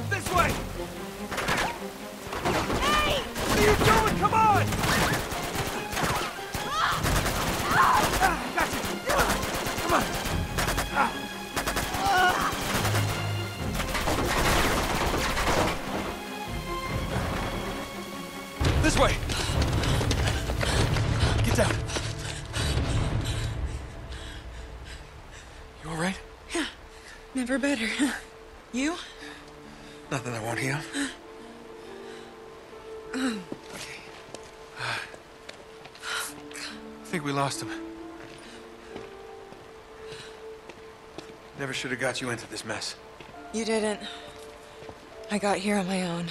Up this way! Hey! What are you doing? Come on! Ah, you! Come on! This way! Get down! You alright? Yeah. Never better. You? Nothing I won't heal. okay. I think we lost him. Never should have got you into this mess. You didn't. I got here on my own.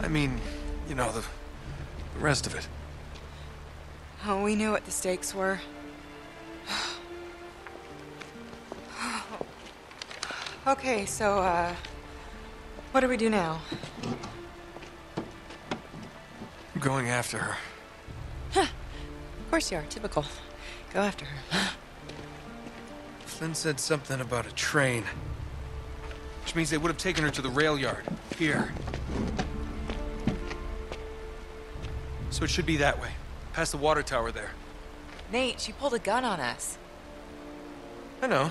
I mean, you know, the, the rest of it. Oh, we knew what the stakes were. Okay, so, uh, what do we do now? I'm going after her. Of course you are, typical. Go after her. Flynn said something about a train. Which means they would have taken her to the rail yard. Here. So it should be that way. Past the water tower there. Nate, she pulled a gun on us. I know.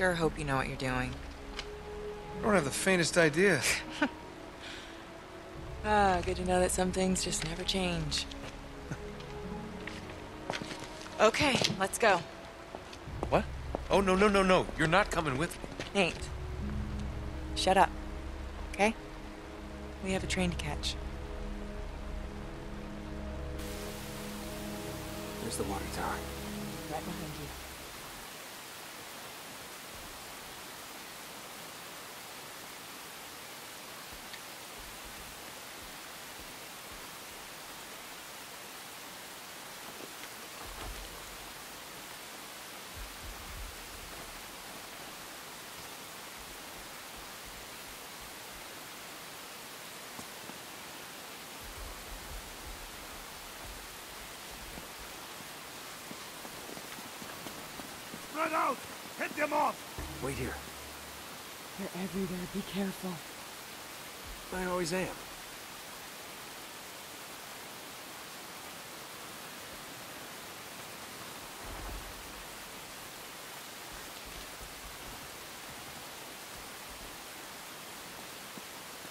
Sure hope you know what you're doing. I don't have the faintest idea. Ah, good to know that some things just never change. okay, let's go. What? Oh, no, no, no, no. You're not coming with me. Nate, shut up, okay? We have a train to catch. There's the water tower. Right behind you. Them off! Wait here. They're everywhere. Be careful. I always am.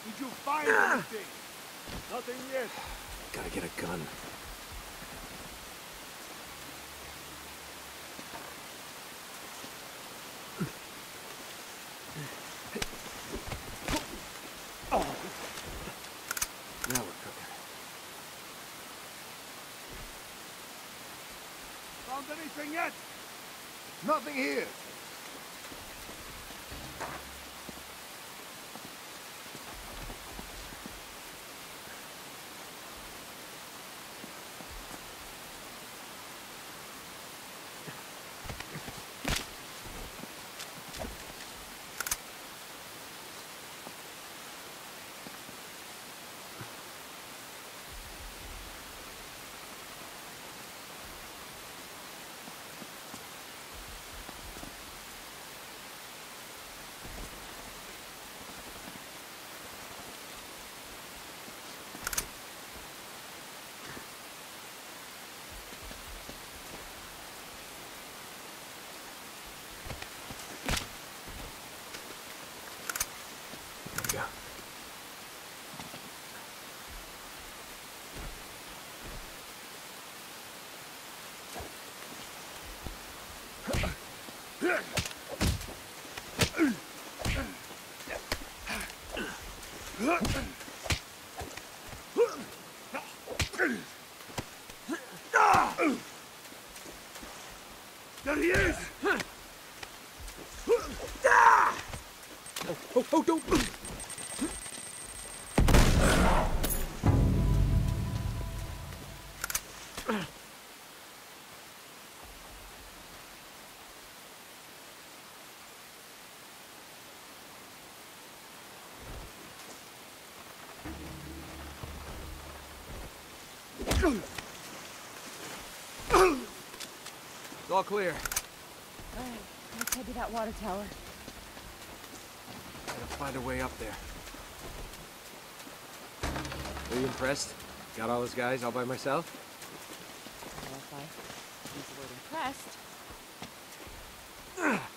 Did you find anything? Nothing yet. Gotta get a gun. Now we're cooking. Found anything yet? Nothing here. There we go. There he is! It's all clear. Alright, let's head to that water tower. Gotta find a way up there. Are you impressed? Got all those guys all by myself? Well, if I use the word impressed.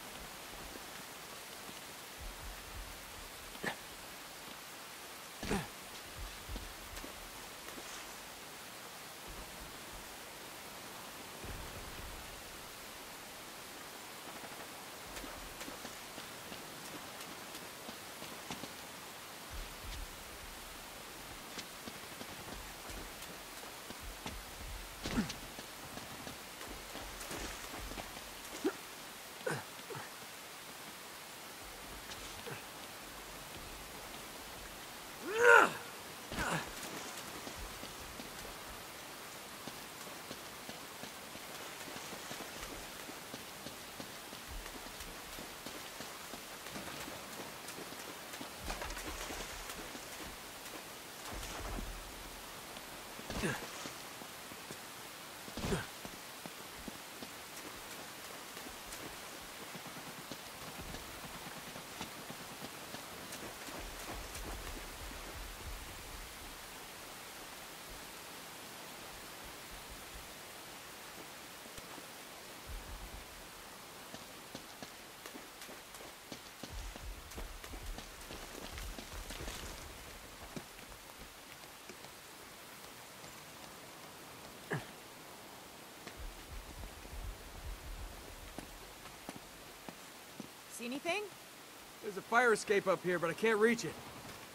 See anything? There's a fire escape up here, but I can't reach it.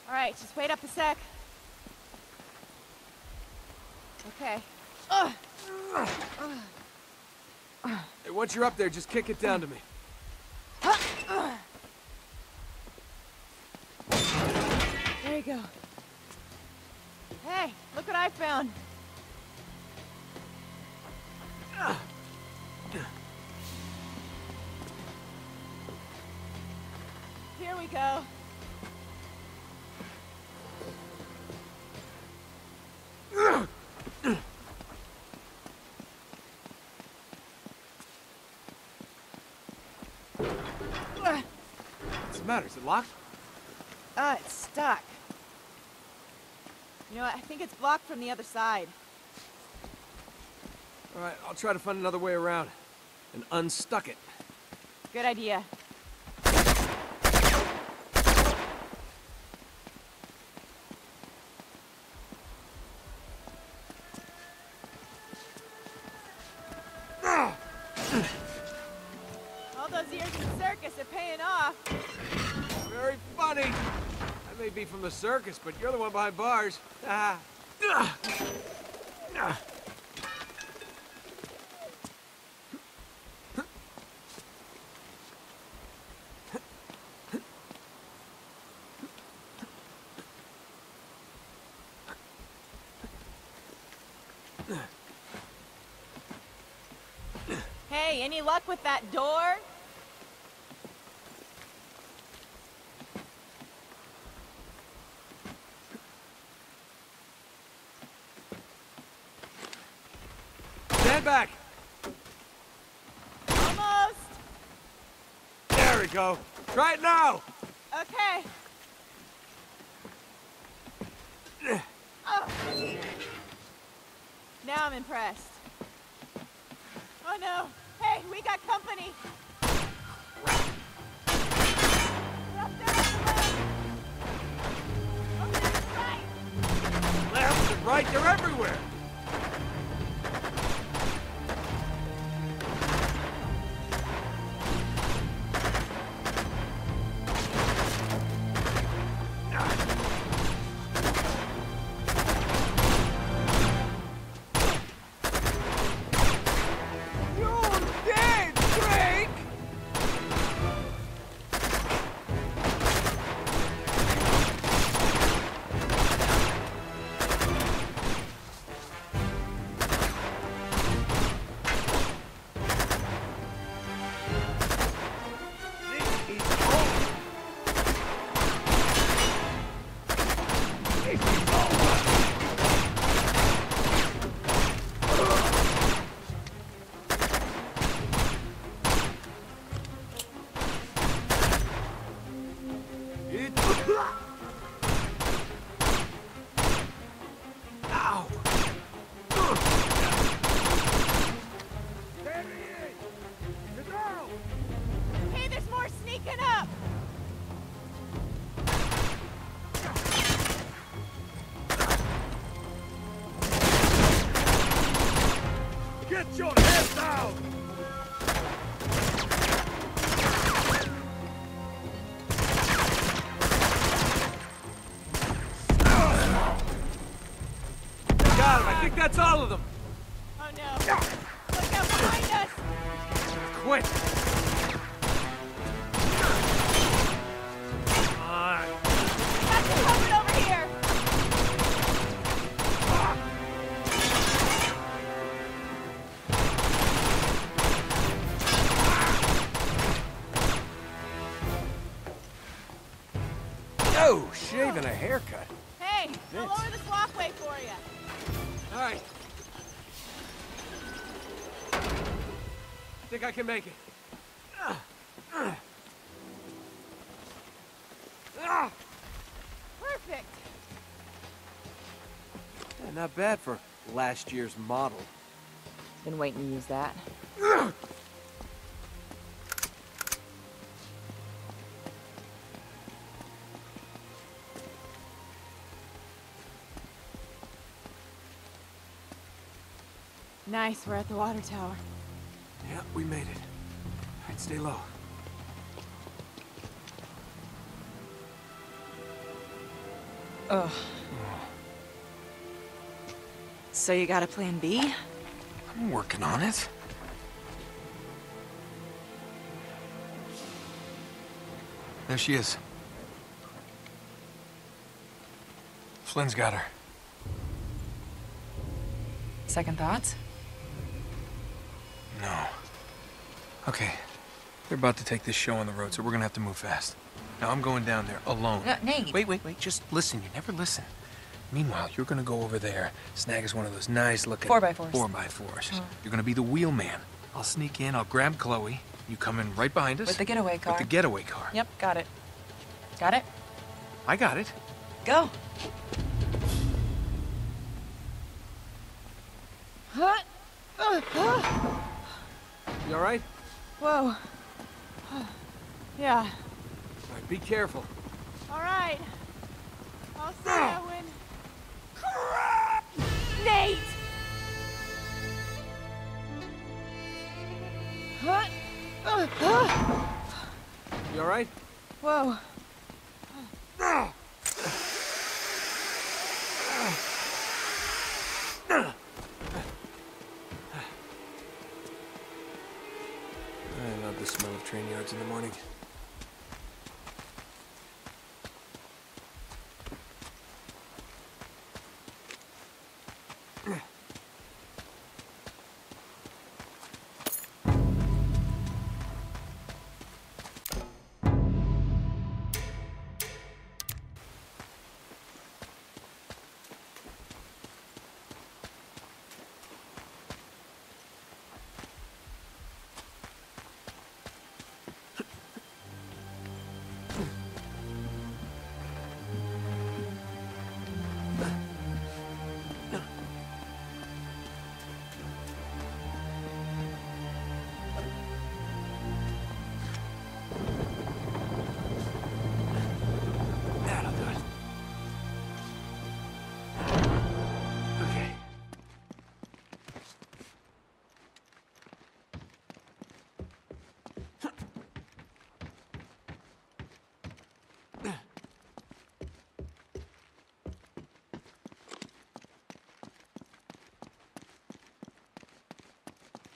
Alright, just wait up a sec. Okay. Hey, once you're up there, just kick it down to me. There you go. Hey, look what I found. Here we go. What's the matter? Is it locked? Ah, it's stuck. You know? I think it's blocked from the other side. All right, I'll try to find another way around and unstuck it. Good idea. Be from the circus, but you're the one behind bars. Ah. Hey, any luck with that door? Stand back. Almost. There we go. Try it now. Okay. Oh. Now I'm impressed. Oh no! Hey, we got company! They're up there on the left. Over to the right. Left and right, they're everywhere. Oh no. Look out behind us! Quick! Come on. Got covered over here! Oh, shaving a haircut. Hey, I'll lower this walkway for you. All right. Think I can make it. Ah! Perfect. Yeah, not bad for last year's model. Been waiting to use that. Nice, we're at the water tower. We made it. All right, stay low. Ugh. So you got a plan B? I'm working on it. There she is. Flynn's got her. Second thoughts? No. Okay. They're about to take this show on the road, so we're gonna have to move fast. Now I'm going down there alone. No, Nate. Wait, wait, wait. Just listen. You never listen. Meanwhile, you're gonna go over there, snag us one of those nice-looking Four by fours. Four by 4s uh-huh. You're gonna be the wheelman. I'll sneak in. I'll grab Chloe. You come in right behind us With the getaway car. With the getaway car. Yep, got it. Got it? I got it. Go. You all right? Whoa. Yeah. All right, be careful. All right. I'll see ya when... Nate! You all right? Whoa. In the morning.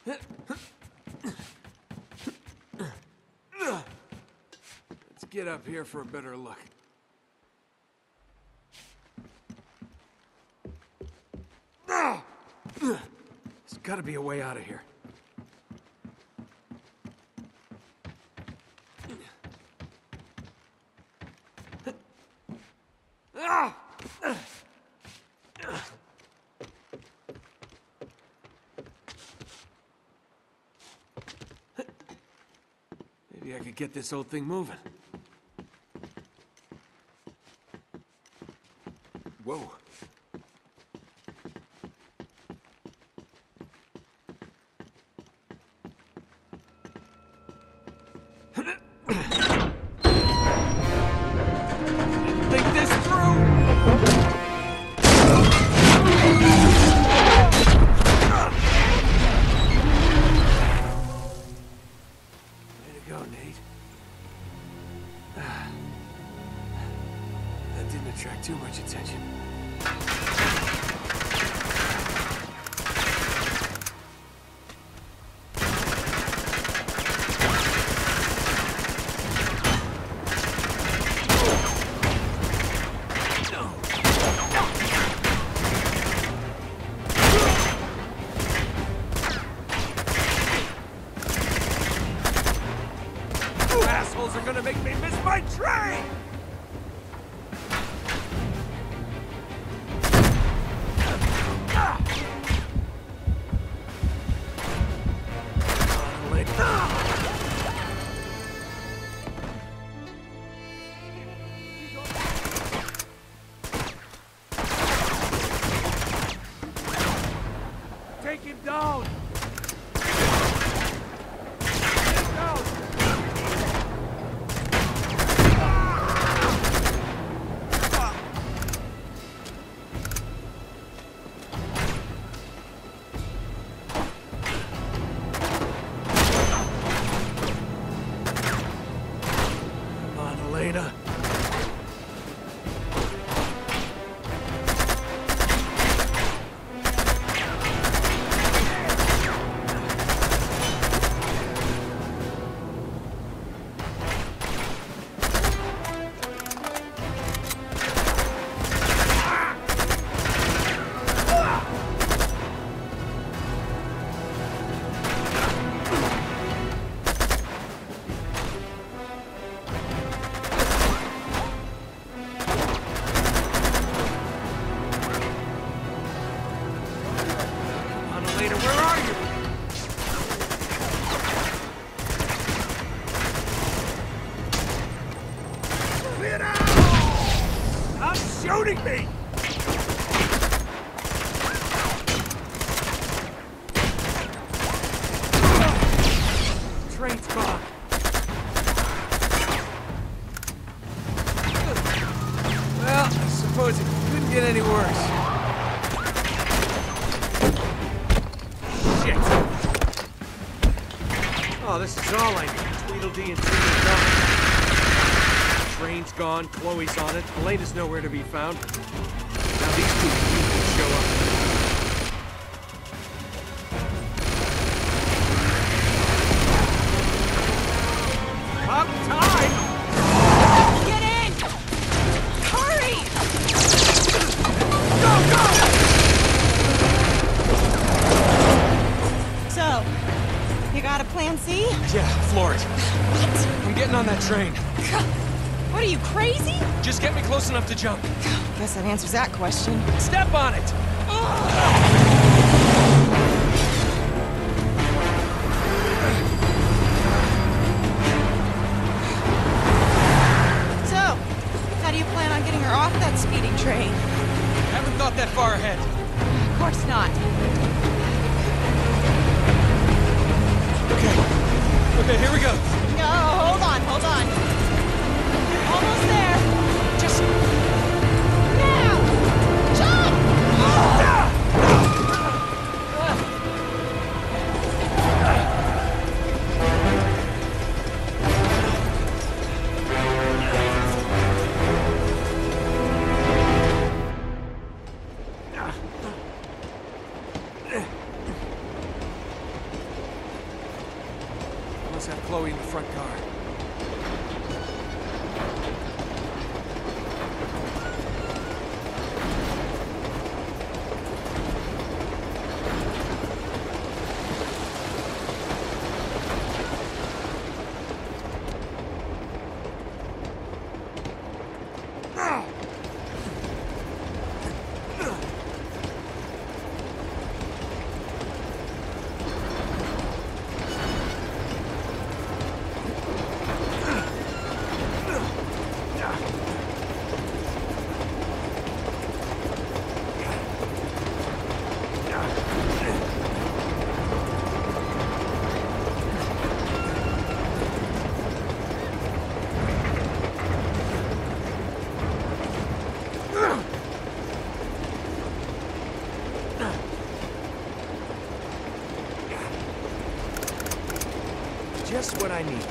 Let's get up here for a better look. There's gotta be a way out of here. Get this old thing moving. down! on, Chloe's on it, Elena's nowhere to be found. Now these two people show up. Up time! Get in! Hurry! Go, go! So, you got a plan C? Yeah, floor it. What? I'm getting on that train close enough to jump. Guess that answers that question. Step on it! Ugh! Just what I need.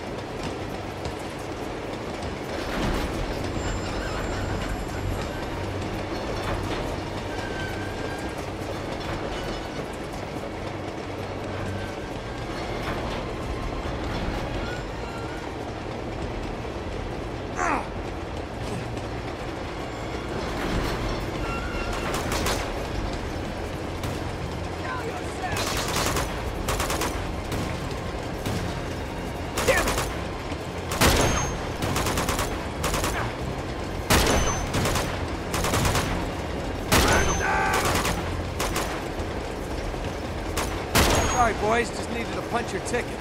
Sorry, boys. Just needed to punch your tickets.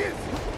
Yes!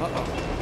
Good